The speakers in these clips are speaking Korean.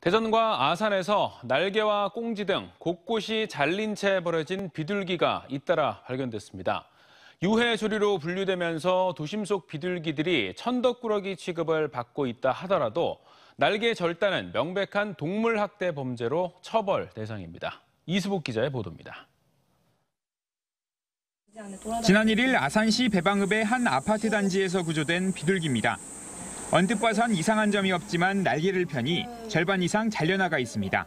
대전과 아산에서 날개와 꽁지 등 곳곳이 잘린 채 버려진 비둘기가 잇따라 발견됐습니다. 유해 조리로 분류되면서 도심 속 비둘기들이 천덕꾸러기 취급을 받고 있다 하더라도 날개 절단은 명백한 동물 학대 범죄로 처벌 대상입니다. 이수복 기자의 보도입니다. 지난 1일 아산시 배방읍의 한 아파트 단지에서 구조된 비둘기입니다. 언뜻 봐선 이상한 점이 없지만 날개를 펴니 절반 이상 잘려나가 있습니다.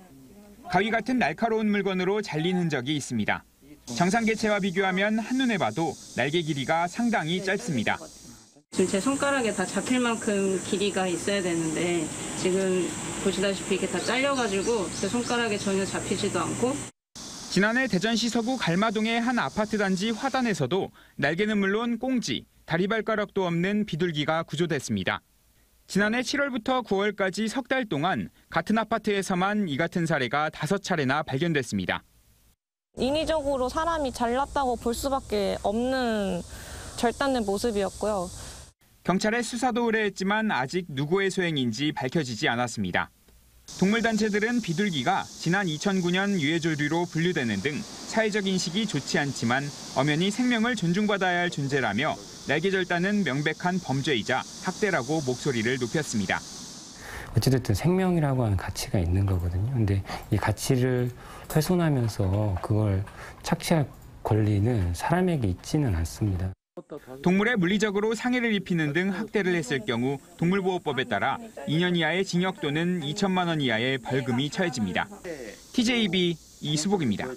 가위 같은 날카로운 물건으로 잘린 흔적이 있습니다. 정상 개체와 비교하면 한눈에 봐도 날개 길이가 상당히 짧습니다. 지금 제 손가락에 다 잡힐 만큼 길이가 있어야 되는데 지금 보시다시피 이게 다 잘려가지고 제 손가락에 전혀 잡히지도 않고 지난해 대전시 서구 갈마동의 한 아파트 단지 화단에서도 날개는 물론 꽁지, 다리발가락도 없는 비둘기가 구조됐습니다. 지난해 7월부터 9월까지 석 달 동안 같은 아파트에서만 이 같은 사례가 다섯 차례나 발견됐습니다. 인위적으로 사람이 잘났다고 볼 수밖에 없는 절단된 모습이었고요. 경찰에 수사도 의뢰했지만 아직 누구의 소행인지 밝혀지지 않았습니다. 동물단체들은 비둘기가 지난 2009년 유해조류로 분류되는 등 사회적 인식이 좋지 않지만 엄연히 생명을 존중받아야 할 존재라며 날개 절단은 명백한 범죄이자 학대라고 목소리를 높였습니다. 어찌됐든 생명이라고 하는 가치가 있는 거거든요. 근데 이 가치를 훼손하면서 그걸 착취할 권리는 사람에게 있지는 않습니다. 동물에 물리적으로 상해를 입히는 등 학대를 했을 경우 동물보호법에 따라 2년 이하의 징역 또는 2천만 원 이하의 벌금이 처해집니다. TJB 이수복입니다.